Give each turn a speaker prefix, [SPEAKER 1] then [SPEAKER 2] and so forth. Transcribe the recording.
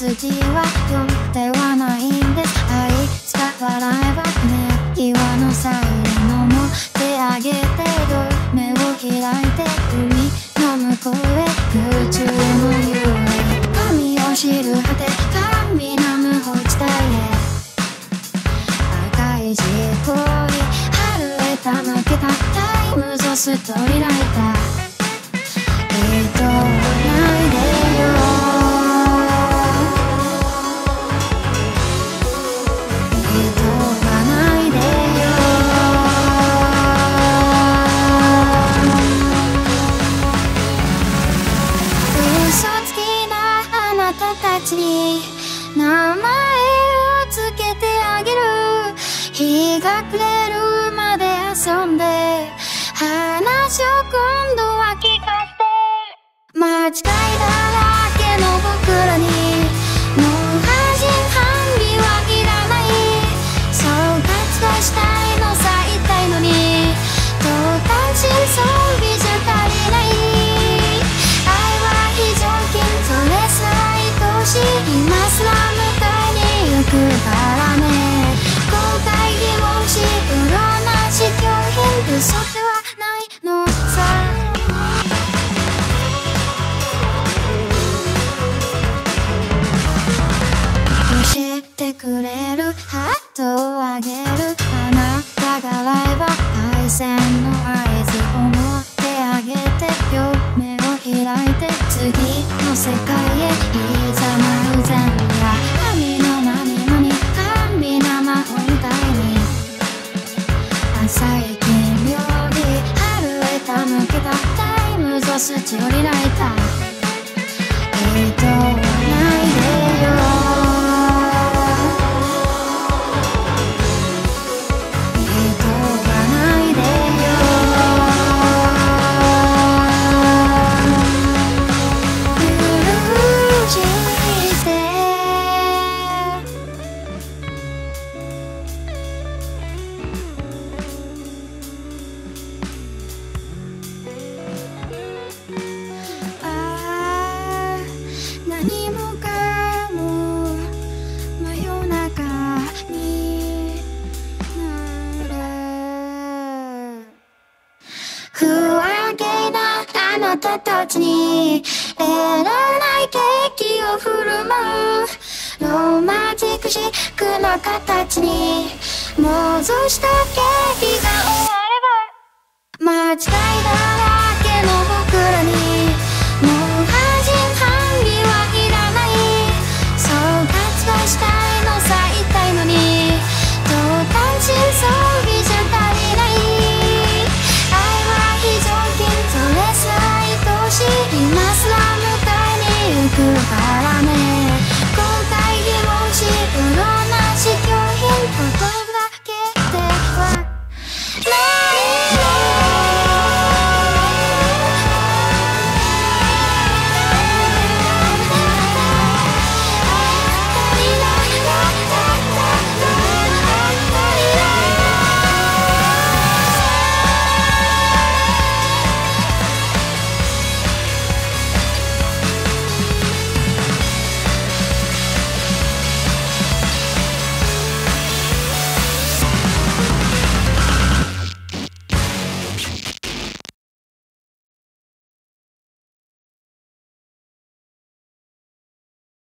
[SPEAKER 1] 筋は4ではないんです。愛伝わらえばね岩のサイレンのも手上げてど目を開いて海の向こうへ空中の遊泳神を知る果て神の無法地帯へ赤い字恋春へた抜けた。タイムズストーリライター日なた。が来ば配線の合図を持ってあげてよ目を開いて次の世界へいざなる前夜神の何々神の魔法みた。いに朝焼け妙に春へた。抜けた。タイムズスチオリライター人はたたちに得らないケーキを振る舞う。ロマンチックシックな形に戻したケーキが終われば。間違いだ